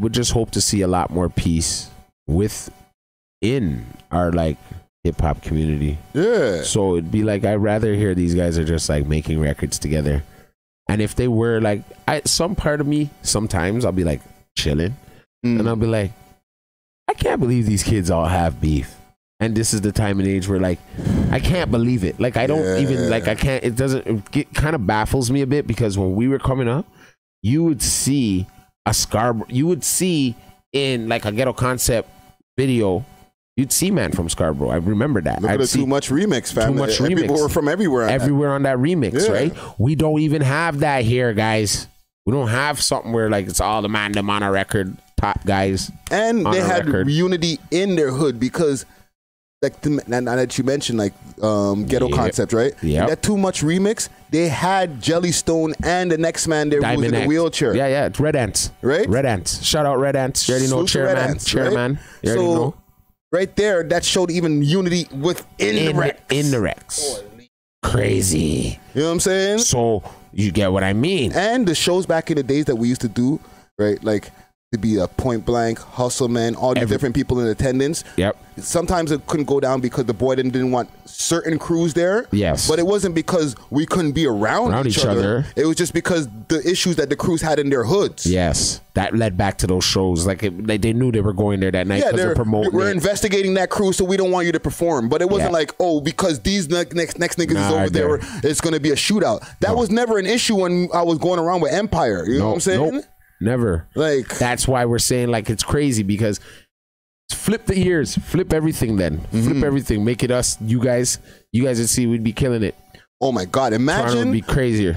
would just hope to see a lot more peace within our like hip hop community. Yeah. So it'd be like I'd rather hear these guys are just like making records together. And if they were like I some part of me sometimes I'll be like chilling Mm. and I'll be like I can't believe these kids all have beef. And this is the time and age where like I can't believe it. Like I don't Yeah. even like I can't it doesn't it kind of baffles me a bit because when we were coming up you would see a Scarborough you would see in like a ghetto concept video you'd see man from Scarborough. I remember that. Look at I'd see too much remix, fam. Much And People were from everywhere. on that. everywhere on that remix, Yeah. right? We don't even have that here, guys. We don't have something where like it's all the man them on a record top guys. and they had record. unity in their hood because like the, now that you mentioned like um ghetto Yep. concept right Yeah. that too much remix they had jellystone and the next man there who was in a wheelchair Yeah, yeah, it's Red Ants. Right? Red Ants. Shout out Red Ants. You already know Salute chairman. Ants, chairman. right? You already so know. right there that showed even unity within In the the, Rex. in the Rex. Crazy. you know what i'm saying So you get what I mean. and the shows back in the days that we used to do right like to be a point blank hustle man all these Every- different people in attendance Yep. sometimes it couldn't go down because the boy didn't, didn't want certain crews there. Yes. But it wasn't because we couldn't be around, Around each, other. It was just because the issues that the crews had in their hoods. Yes. That led back to those shows. Like, it, like they knew they were going there that night Yeah, because they're, they're promoting we're it. investigating that crew, so we don't want you to perform. But it wasn't Yeah. like, oh, because these ne- next next niggas is over there, it's going to be a shootout. That was never an issue when I was going around with Empire. You know what I'm saying? nope. Never. Like, That's why we're saying like it's crazy because flip the years, flip everything then. Mm-hmm. Flip everything. Make it us, you guys. You guys would see we'd be killing it. oh my God, imagine Toronto would be crazier.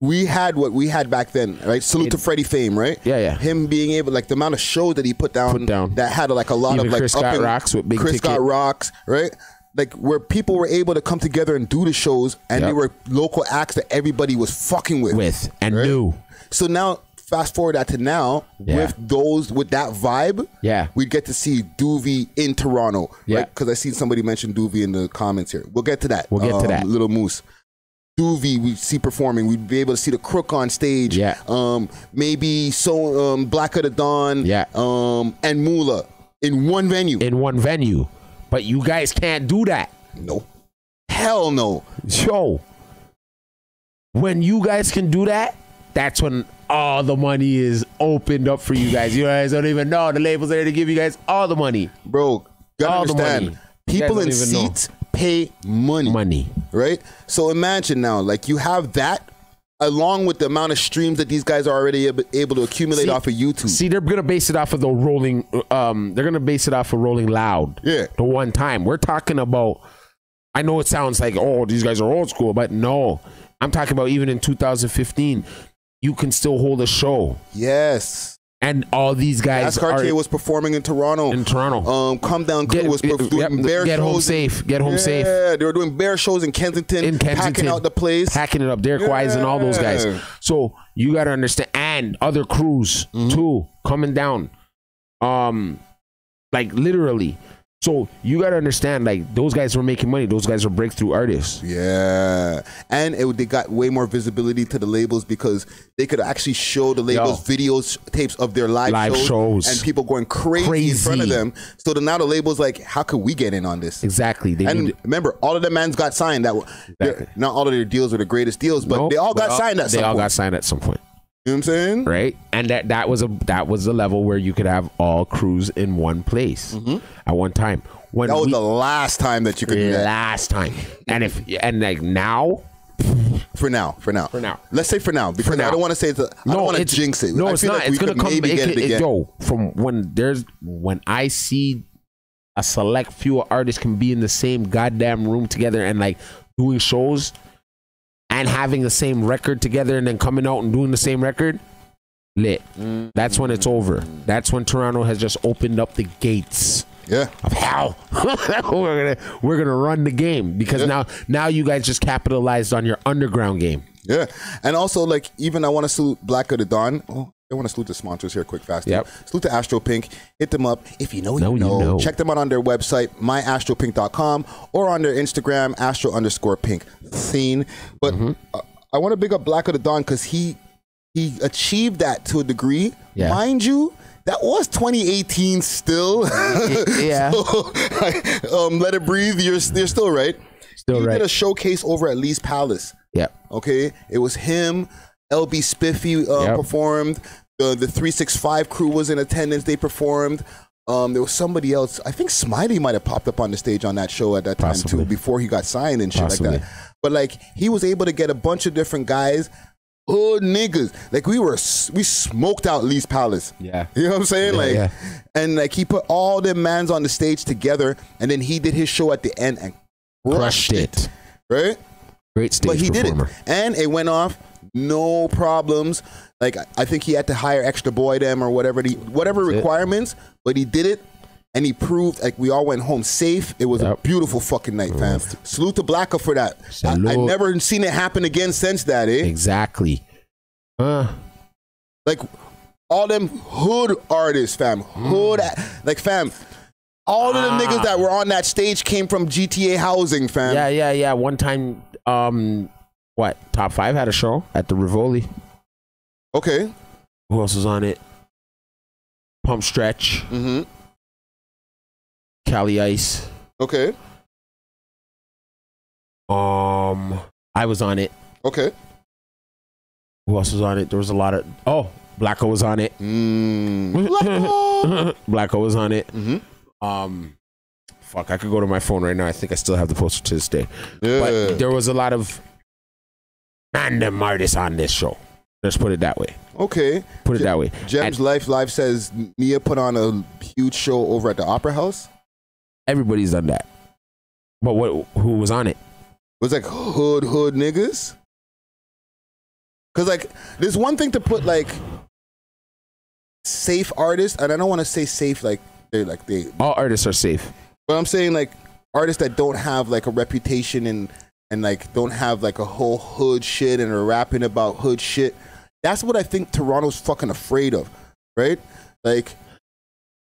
we had what we had back then, right? Salute It- to Freddie Fame, right? Yeah, yeah. Him being able, like the amount of shows that he put down, Put down. that had like a lot Even of like Chris and- Rocks with Big Chris Ticket. Scott Rocks, right? Like where people were able to come together and do the shows, and they were local acts that everybody was fucking with. With and Right? new. So now, fast forward that to now, Yeah. with those with that vibe, Yeah. we'd get to see Doovie in Toronto, Yeah. Because I seen somebody mention Doovie in the comments here. We'll get to that. We'll get to Um, that. Little Moose. Doovie, we see performing. We'd be able to see the Crook on stage. Yeah. Um, maybe so um, Blacka da Don. Yeah. Um, and Moula in one venue. in one venue. But you guys can't do that. no. Hell no. Yo, when you guys can do that, that's when all the money is opened up for you guys. You guys don't even know the labels are there to give you guys all the money. Bro, gotta All the understand. money. People in don't know. seats pay money. Money. right? So imagine now, like you have that along with the amount of streams that these guys are already able, able to accumulate See- off of YouTube. See, they're gonna base it off of the rolling. Um, they're gonna base it off of Rolling Loud. Yeah. The one time we're talking about. I know it sounds like oh these guys are old school, but no, I'm talking about even in 2015, you can still hold a show, yes. and all these guys As Cartier are was performing in Toronto. in Toronto. um, Come Down Crew Get- was perf- yep, bear get shows. home safe. Get home yeah, safe. Yeah, they were doing bear shows in Kensington, in Kensington, packing out the place. hacking it up. Derek Wise and all those guys. So you got to understand, and other crews Mm-hmm. too coming down. Um, like literally. So you got to understand, like those guys were making money. Those guys are breakthrough artists. Yeah, and it, they got way more visibility to the labels because they could actually show the labels videos, tapes of their live, Live shows. and people going crazy, in front of them. So the, now the labels like, how could we get in on this? Exactly. They And remember, all of the mans got signed. That were- Exactly. not all of their deals were the greatest deals, but No, they all got signed at They all point. got signed at some point, you know what I'm saying? right? And that that was a that was the level where you could have all crews in one place mm-hmm. at one time. When. That was we- the last time that you could do that. last time, and if and like now, For now, for now, For now. Let's say for now because now. I don't want to say it's. I don't want to jinx it. No, I it's not. like it's gonna come. It it it- again. yo, from when there's when I see a select few artists can be in the same goddamn room together and like doing shows and having the same record together and then coming out and doing the same record, lit. Mm. That's when it's over. That's when Toronto has just opened up the gates yeah. of hell. we're gonna we're gonna run the game because now now you guys just capitalized on your underground game. Yeah, and also like even I want to salute Blacka da Don. Oh, I want to salute the sponsors here, quick, fast. Yep. Salute to Astro Pink. Hit them up if you know Know you you know. Check them out on their website myastropink.com or on their Instagram astro underscore pink scene. But Mm-hmm. uh, I want to big up Blacka da Don because he he achieved that to a degree. Yeah. Mind you, that was 2018 still. Yeah. so, um, let it breathe. You're you're still right. Still he right. did a showcase over at Lee's Palace. Yep. Okay, it was him. LB Spiffy uh, Yep. performed. The the three six five crew was in attendance. They performed. Um, there was somebody else. I think Smiley might have popped up on the stage on that show at that time Possibly. too, before he got signed and shit Possibly. like that. But like he was able to get a bunch of different guys, hood niggas. Like we were, we smoked out Lee's Palace. Yeah. You know what I'm saying? Yeah, like, yeah. and like he put all the mans on the stage together, and then he did his show at the end and Crushed it. right? Great stage But he performer. did it, and it went off, no problems. Like I- think he had to hire extra boy them or whatever the whatever That's it. requirements, but he did it, and he proved like we all went home safe. It was a beautiful fucking night, fam. Salute to Blacka for that. I, I never seen it happen again since that, eh? Exactly. Uh, Like all them hood artists, fam. Hood, like fam. All of the Ah. niggas that were on that stage came from GTA housing, fam. yeah, yeah, yeah. One time, um, what top five had a show at the Rivoli. Okay. Who else was on it? Pump Stretch, Mm-hmm. Cali Ice. Okay. Um, I was on it. Okay. Who else was on it? There was a lot of. Oh, Blacko was on it. Mm. Blacko. Blacko was on it. mm-hmm. Um, fuck, I could go to my phone right now. I think I still have the poster to this day. Yeah. But there was a lot of random artists on this show. Let's put it that way. okay. Put it that way. Gems Life Live says Nia put on a huge show over at the Opera House. Everybody's done that. But what? Who was on it? It was like hood hood niggas. Cause like there's one thing to put like safe artists, and I don't want to say safe like they're like they All artists are safe. But I'm saying like artists that don't have like a reputation and and like don't have like a whole hood shit and are rapping about hood shit. That's what I think Toronto's fucking afraid of, right? Like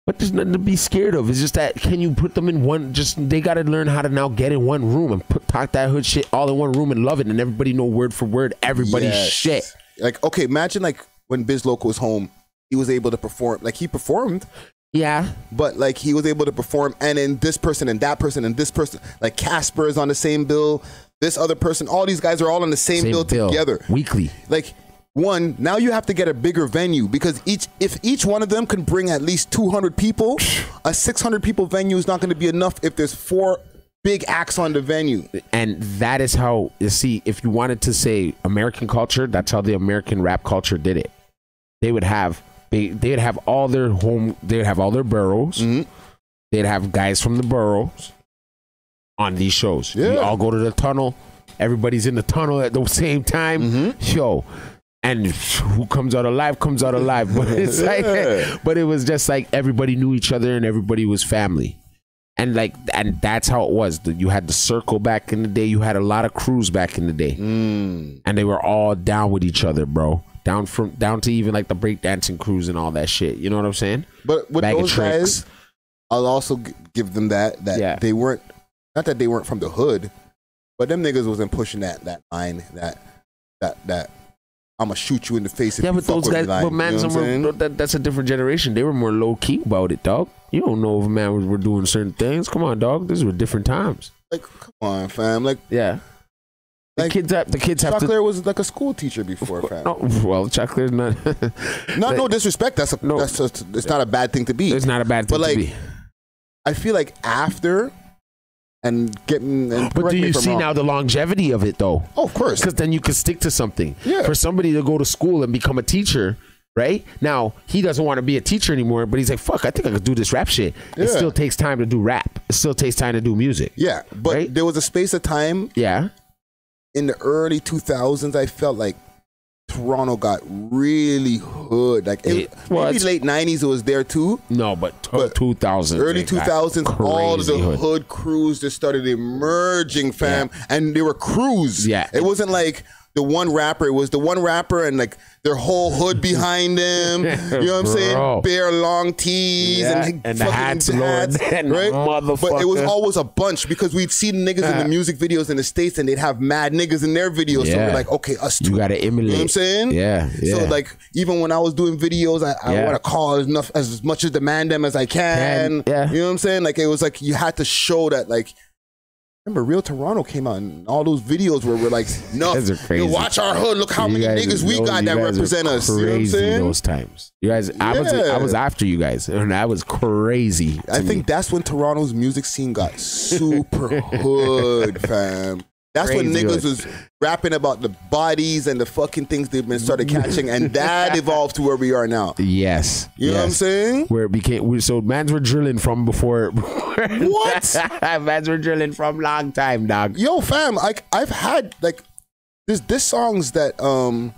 But there's nothing to be scared of. It's just that can you put them in one? Just they got to learn how to now get in one room and put talk that hood shit all in one room and love it, and everybody know word for word everybody's yes. shit. Like okay, imagine like when Biz Loco was home, he was able to perform. Like he performed, Yeah, but like he was able to perform, and then this person and that person and this person, like Casper is on the same bill. This other person, all these guys are all on the same, same bill, bill together. weekly. like one now you have to get a bigger venue because each if each one of them can bring at least 200 people a 600 people venue is not going to be enough if there's four big acts on the venue and that is how you see if you wanted to say american culture that's how the american rap culture did it they would have they they'd have all their home they'd have all their boroughs Mhm. they'd have guys from the boroughs on these shows. Yeah. we all go to the tunnel. Everybody's in the tunnel at the same time. Mhm. yo and who comes out alive comes out alive. But it's Yeah. like but it was just like everybody knew each other and everybody was family. And like and that's how it was. You had the circle back in the day. You had a lot of crews back in the day. Mm. and they were all down with each other bro. Down from down to even like the breakdancing crews and all that shit. You know what i'm saying? But with Bag those guys i'll also give them that that Yeah. they weren't not that they weren't from the hood but them niggas wasn't pushing that that line that that that i'm gonna shoot you in the face if yeah you but those guys line, but man you know some what I'm saying? were, that, that's a different generation. They were more low-key about it dog. You don't know if a man was were doing certain things. Come on dog. These were different times. Like come on fam. Like yeah. The Like, kids have the kids have to Chocolate was like a school teacher before fam. no, well chocolate's not Not no disrespect. That's a, No. that's just, it's not a bad thing to be. it's not a bad thing But, like, to be. I feel like after and getting and But do you see wrong. now the longevity of it though? Oh, of course. Because then you can stick to something. Yeah. For somebody to go to school and become a teacher, right? Now he doesn't want to be a teacher anymore, but he's like, "Fuck, I think I could do this rap shit." Yeah. It still takes time to do rap. It still takes time to do music. Yeah, but Right? there was a space of time Yeah. in the early 2000s. I felt like Toronto got really hood. Like it, It- well, maybe late 90s, it was there too. No, but, But 2000 Early 2000s, all the hood. crews just started emerging, fam, and they were crews. Yeah. it wasn't like the one rapper. It was the one rapper and like their whole hood behind them. You know what I'm saying? Bare long tees Yeah, and, and fucking hats, Lord, and right? But it was always a bunch because we'd see niggas in the music videos in the states and they'd have mad niggas in their videos. So we're like, okay, us too. You gotta You know emulate. what I'm saying? Yeah, yeah. So like even when I was doing videos, I, I Yeah. want to call as enough as much as demand them as I can. Can, yeah. You know what I'm saying? Like it was like you had to show that like. Remember, Real Toronto came out and all those videos where we're like, no, crazy. watch our hood. Look how You many niggas we got that represent us. You know what I'm saying? those times. You guys, I was I was after you guys, and I was crazy. I me. think that's when Toronto's music scene got super hood, fam. That's when Crazy niggas hood. was rapping about the bodies and the fucking things they've been started catching, and that evolved to where we are now. yes, You know what I'm saying? Where it became we, so mans were drilling from before. What? mans were drilling from long time, dog. Yo, fam, like I've had like this this songs that um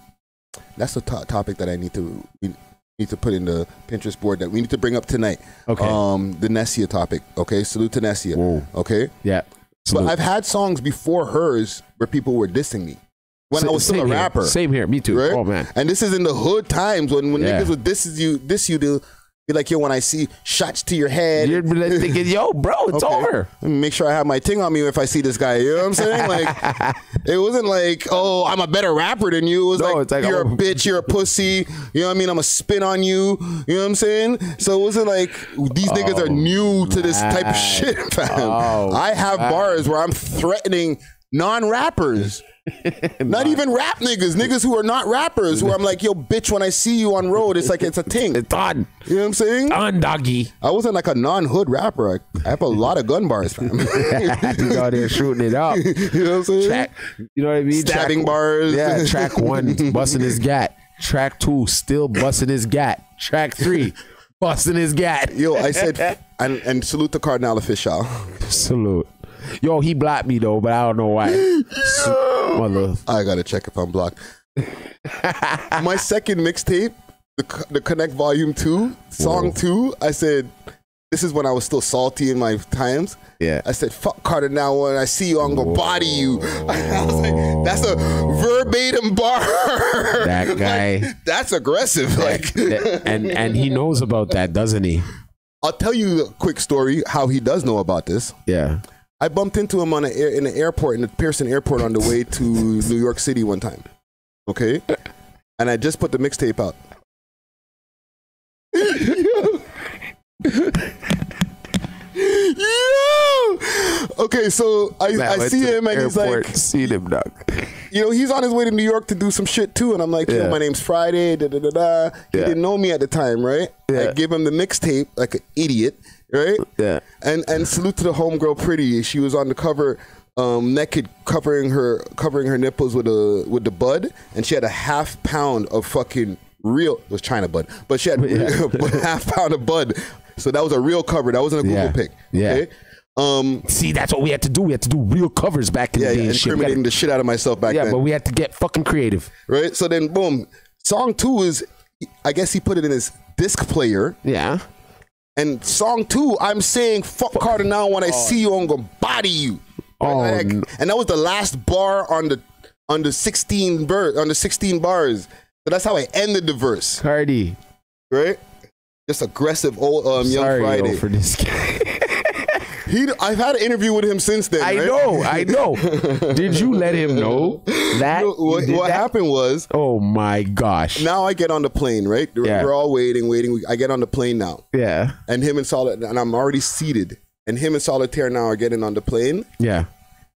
that's the to- topic that I need to we need to put in the Pinterest board that we need to bring up tonight. Okay. Um the Nessia topic. Okay. Salute to Nessia. Whoa. Okay. Yeah, But I've had songs before hers where people were dissing me. When I was still a here. rapper. Same here, me too. Right? Oh man, And this is in the hood times when, when Yeah. niggas would diss you diss you to be like, yo, when I see shots to your head. you're like thinking, yo, bro, it's Okay. over. Make sure I have my ting on me if I see this guy. You know what I'm saying? Like, it wasn't like, oh, I'm a better rapper than you. It was No, like, it's like, you're oh. a bitch, you're a pussy. You know what I mean? I'm a spin on you. You know what I'm saying? So it wasn't like these niggas are oh, new to this type of shit, fam. Oh, I have bars where I'm threatening non-rappers. not even rap niggas, niggas who are not rappers, who I'm like, yo, bitch, when I see you on road, it's like it's a ting. It's done, You know what I'm saying? done, doggy. I wasn't like a non-hood rapper. I, I have a lot of gun bars, fam. He's out there shooting it up. you know what I'm saying? Track, you know what I mean? Stabbing bars. Yeah, track one, busting his gat. Track two, still busting his gat. Track three, busting his gat. Yo, I said, and, and salute to Kardinal Offishall. Salute. Yo, he blocked me though, but I don't know why. Mother. I gotta check if I'm blocked. My second mixtape, the, the Connect Volume 2, Song Whoa. 2, I said, this is when I was still salty in my times. Yeah. I said, fuck Kardinal. when I see you, I'm gonna body you. I was like, that's a verbatim bar. That Like, guy. that's aggressive. Like, and and he knows about that, doesn't he? I'll tell you a quick story how he does know about this. Yeah. I bumped into him on a air, in the airport in the Pearson Airport on the way to New York City one time. Okay, and I just put the mixtape out. Yo! Okay, so I, Man, I see him and he's like, seen him, dog. you know, he's on his way to New York to do some shit too, and I'm like, yo, Yeah. my name's Friday, da da da da. He Yeah. didn't know me at the time, right? Yeah. I give him the mixtape like an idiot, right? Yeah. And and salute to the homegirl, pretty. She was on the cover, um, naked, covering her covering her nipples with a with the bud, and she had a half pound of fucking real. It was China bud, but she had a half pound of bud. So that was a real cover. That wasn't a Google Yeah. pic. Yeah. Okay? Um. See, that's what we had to do. We had to do real covers back in Yeah, the day. yeah and shit. Incriminating gotta- the shit out of myself back yeah, then. but we had to get fucking creative. right? So then, boom. Song two is, I guess he put it in his disc player. Yeah. And song two, I'm saying fuck Kardinal when I see you, I'm gonna body you. Oh, Like, n- and that was the last bar on the on the 16 bar on the 16 bars. So that's how I ended the verse, Cardi. right? Just aggressive old um, young Sorry Friday. yo, for this guy. He, I've had an interview with him since then. I right? know, I know. Did you let him know that? You know, what what that? happened was Oh my gosh. now I get on the plane, right? We're, Yeah. we're all waiting, waiting. I get on the plane now. Yeah. and him and Solid, and I'm already seated, and him and Solitair now are getting on the plane, Yeah.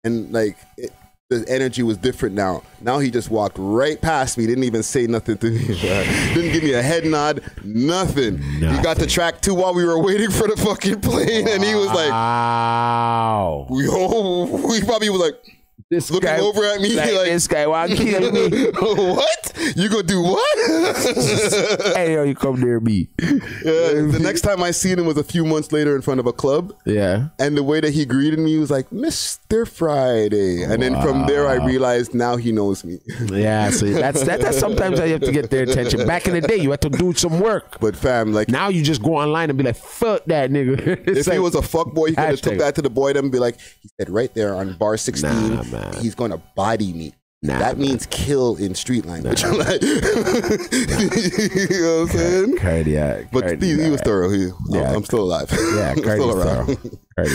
and like it, the energy was different now. Now he just walked right past me, didn't even say nothing to me, didn't give me a head nod, nothing. He got to track two while we were waiting for the fucking plane, and he was like, Wow. "Yo," he probably was like. This Looking guy, over at me like, this guy want kill me. what? You gonna do what? hey, yo, you come near me. Yeah, the next time I seen him was a few months later in front of a club. Yeah. And the way that he greeted me was like, Mr. Friday. And then from there, I realized now he knows me. Yeah. So that's that, that's sometimes I have to get their attention. Back in the day, you had to do some work. But fam, like, Now you just go online and be like, fuck that nigga. If he was a fuck boy, he could have took that to the boy them and be like, he said right there on bar 16, Nah, man. he's going to body me. Nah, that man. means kill in street language. Like, you know what I'm saying? cardiac. But he, he was cardiac. thorough. He, Yeah. I'm still alive. Yeah, I'm still around.